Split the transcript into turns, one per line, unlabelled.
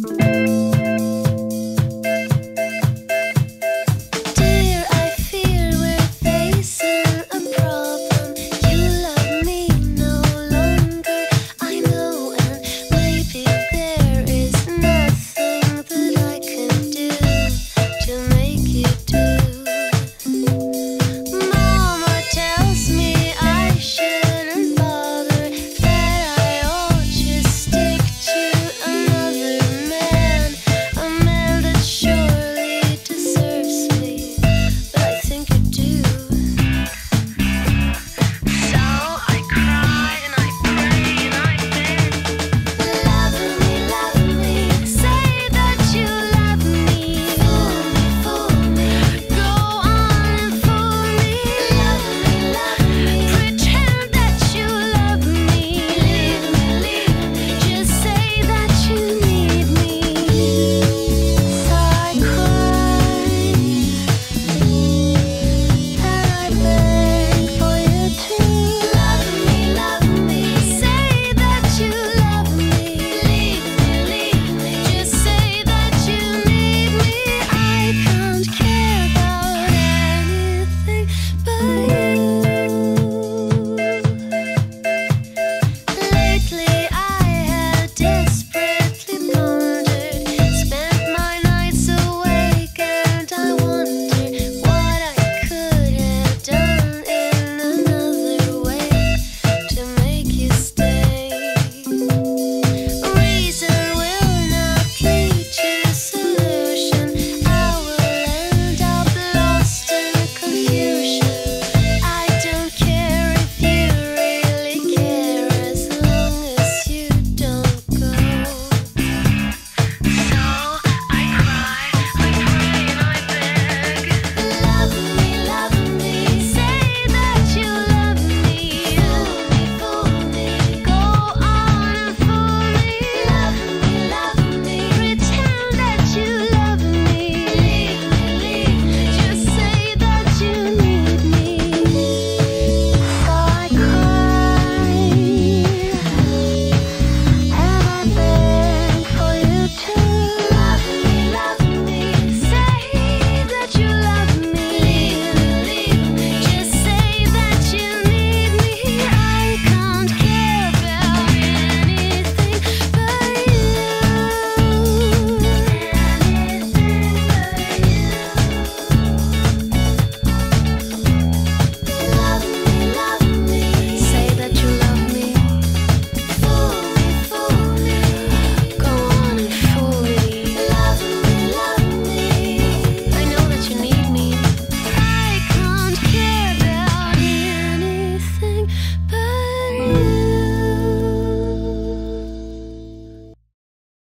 Música